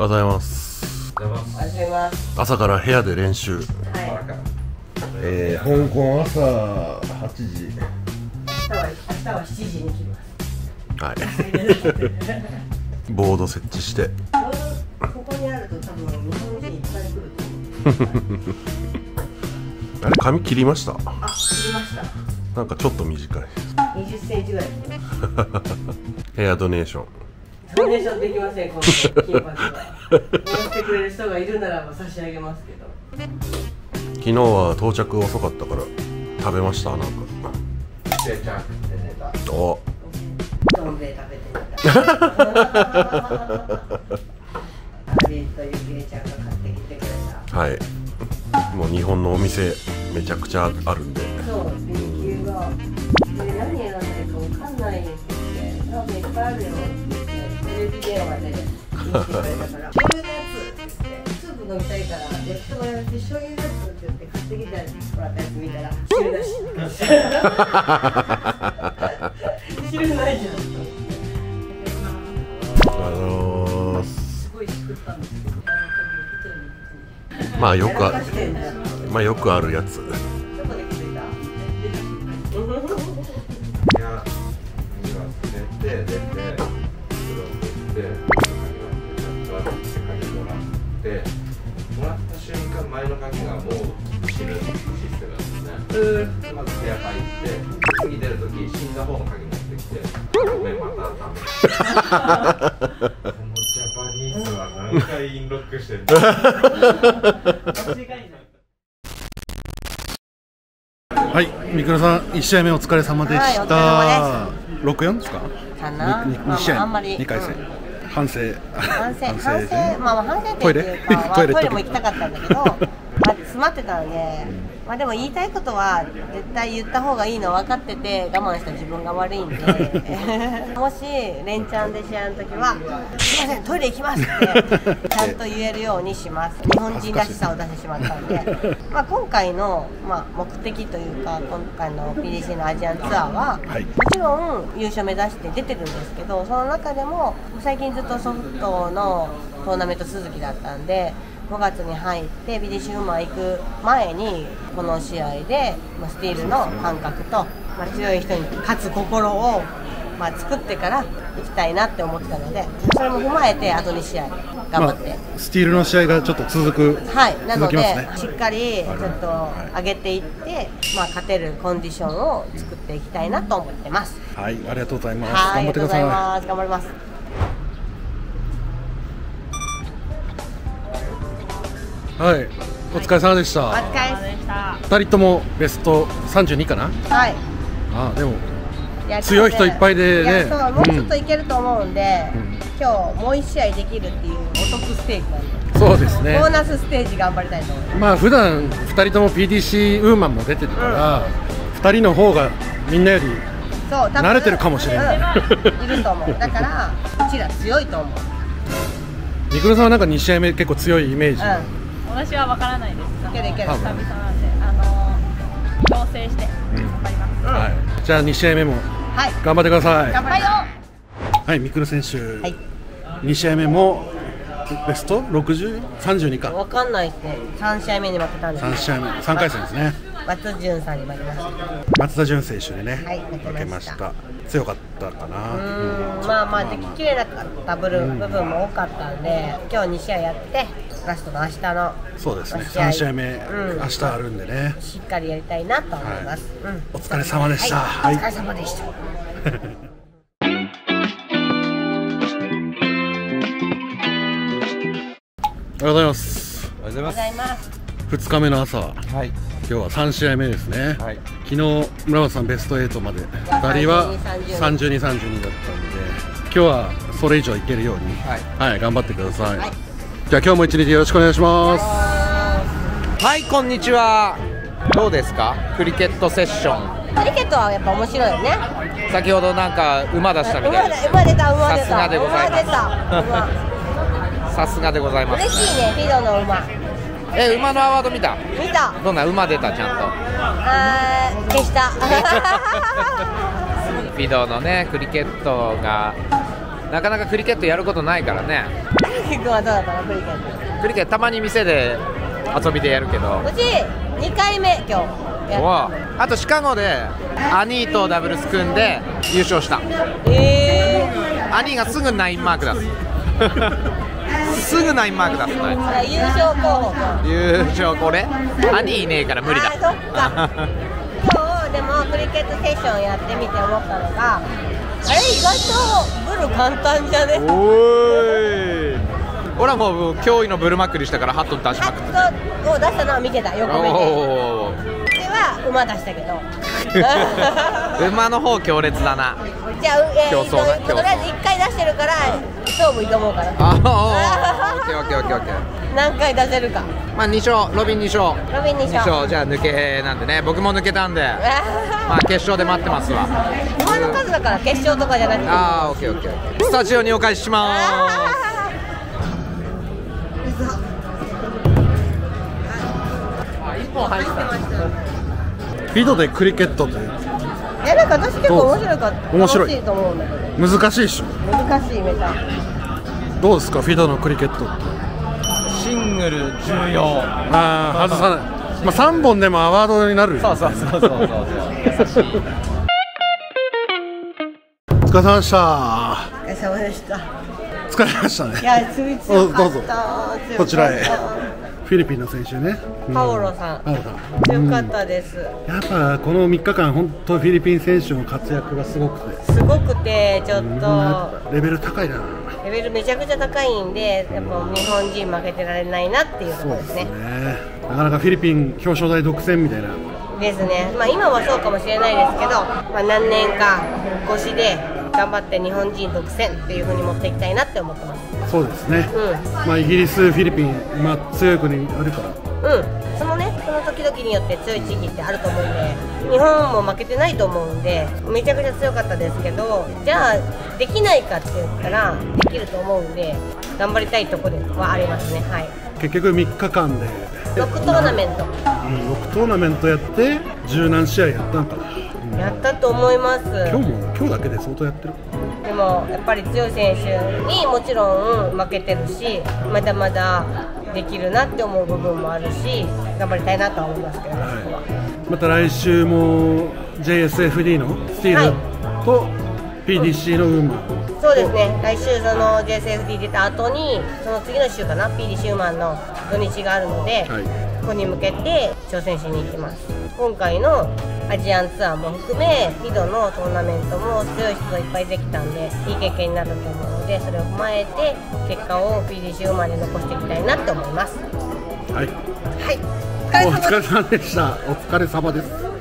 おはようございますおはようございます。朝から部屋で練習はい。えー、香港朝8時明日は明日は7時に来ます。はい ボード設置してここにあると多分日本人いっぱい来ると思う。あれ髪切りました？あ、切りました。なんかちょっと短い20センチぐらい。ヘアドネーションドネーションできません、この金髪は。してくれる人がいるならば差し上げますけど。昨日は到着遅かったから食べましたなんか。せいちゃんって寝た。お。どん兵衛食べてみた。アリとゆきえちゃんが買ってきてくれた。はいもう日本のお。店めちゃくちゃあるんでってくれたから。醤油のやつって言って、スープ飲みたいから、焼きそばやって醤油のやつって言って買ってきてもらったやつ見たら、汁なし。汁ないじゃん。あのー、すごいしくったんですけど、まあよくあるやつで前の鍵がもう死ぬシステムなんですねまず部屋入って次出るとき死んだ方の鍵持ってきてごめんまたダメこのジャパニーズは何回インロックしてる はい、三倉さん、1試合目お疲れ様でした。はいお疲れ6、4ですか？かな？ににまあ2試合、あんまり。2回戦、うん反省、反省。反省まあ反省点っていうかまあトイレも行きたかったんだけどまあ 詰まってたんでまあでも言いたいことは絶対言った方がいいの分かってて我慢した自分が悪いんで。もし連チャンで試合の時は「すいませんトイレ行きます」って ちゃんと言えるようにします。日本人らしさを出してしまったんで。まあ今回の、まあ、目的というか今回の PDC のアジアンツアーは、はい。もちろん優勝目指して出てるんですけどその中でも最近ずっとソフトのトーナメント続きだったんで5月に入ってビディシウマ行く前にこの試合で、まあ、スティールの感覚と、まあ、強い人に勝つ心を、まあ、作ってから行きたいなって思ってたのでそれも踏まえてあと2試合頑張って。まあ、スティールの試合がちょっと続く、はい、なので、ね。しっかりちょっと上げていって、まあ、勝てるコンディションを作っていきたいなと思ってます。はい、ありがとうございます。はい、頑張ってください。ありがとうございます。頑張ります。はい、お疲れ様でしおた。疲れ様2人ともベスト32かな？はい。あでも、強い人いっぱいでねいやそう、もうちょっといけると思うんで、うん今日もう一試合できるっていうお得ステージなんで、そうですねボー。ナスステージ頑張りたいと思います。まあ普段2人とも PDC ウーマンも出てるから、2人の方がみんなより慣れてるかもしれないうんいると思う。だから、うちら強いと思う。三倉さんはなんか2試合目結構強いイメージ、う私は分からないです。いけるいける久々なんで、あの調整して頑張ります。ん。うん。はい、じゃあ2試合目もはい。頑張ってください頑張りまはい、三倉選手、はい2試合目もベスト？60?32 す。かわかんないって、三試合目に負けたんです3試合目3回戦ですね松潤さんに負けました。松田潤選手でね、はい負けました。強かったかな。うーんまあまあでききれなかった部分部分も多かったんで今日2試合やってラストの明日のそうですね。試合3試合目、うん。明日あるんでね。しっかりやりたいなと思います、うん。お疲れ様でした。はい、はい。お疲れ様でした。おはようございます。おはようごおはようございます。2日目の朝。はい今日は3試合目ですね、はい。昨日村本さんベスト8まで。2人は3232だったんで今日はそれ以上いけるようにはい。頑張ってください、はい。じゃあ今日も一日よろしくお願いします。はい、こんにちは。どうですか？クリケットセッション。クリケットはやっぱ面白いよね。先ほどなんか馬出したみたいです。馬出た馬出た。さすがでございます。さすがでございます。馬嬉しいねフィドの馬え、馬のアワード見た？見た。どんな馬出たちゃんと。あー消した。フィドのね、クリケットが、なかなかクリケットやることないからね。はどうだったのクリケット。クリケットたまに店で遊びでやるけど。うち2回目今日。あとシカゴでアニーとダブルス組んで優勝した。えアニーがすぐナインマーク出すすぐナインマーク出すのあい。ー、あ優勝候補。優勝これ？アいねえから無理だ。今日でもクリケットセッションやってみて思ったのがあれ意外とブル簡単じゃね？おーい。俺はもう驚異のブルまくりしたからハット出しまハくって。ットを出したのは見てた。横目では馬出したけど。馬の方強烈だな。じゃあ、えー、競争だとりあえず1回出してるから勝負挑もうかな。あケーオッケーオッケーオッケー。何回出せるか。まあ2勝ロビン2勝。ロビンにし2よう勝じゃあ抜けなんでね僕も抜けたんで。まあ決勝で待ってますわ。馬の数だから決勝とかじゃなくて。ああオッケーオッケーオッケー。スタジオにお返ししま一本入ってましたフィドでクリケットって。えなんか私結構面白かった。面白い。楽しいと思うんだけど。難しいっしょ。難しいめちゃどうですかフィドのクリケットって？シングル重要。ああ外さない、まあ、3本でもアワードになるそうそうそうそうそう。優しいお疲れ様でした。お疲れ様でした。疲れましたね。いやつい強かった。どうぞ。こちらへ。フィリピンの選手ね、うん。パオロさん。パオロさん。強かったです、やっぱこの3日間本当フィリピン選手の活躍がすごくて。すごくてちょっうん。とレベル高いなレベルめちゃくちゃ高いんでやっぱ日本人負けてられないなっていうところですね。ね。なかなかフィリピン表彰台独占みたいな。ですね、まあ、今はそうかもしれないですけど、まあ、何年か越しで頑張って日本人独占っていう風に持っていきたいなって思ってます。そうですね、うまあ、イギリス、フィリピン、まあ、強い国あるから。うん。そのね時々によって強い地域ってあると思うんで日本も負けてないと思うんでめちゃくちゃ強かったですけどじゃあできないかって言ったらできると思うんで頑張りたいところではありますね。はい。結局3日間で6トーナメント。うん6トーナメントやって十何試合やったんかな、うん。やったと思います。今日も今日だけで相当やってる。でもやっぱり強い選手にもちろん負けてるしまだまだできるなって思う部分もあるし頑張りたいなとは思いますけどはまた来週も JSFD のスティールと PDC のウーマン。そうですね。来週その JSFD 出た後にその次の週かな？PD シューマンの土日があるので、はいここに向けて挑戦しに行きます。今回のアジアンツアーも含めフィドのトーナメントも強い人がいっぱいできたんでいい経験になると思うのでそれを踏まえて結果を PD シューマンで残していきたいなって思います。はい。はい。お疲れ様でした。お疲れ様です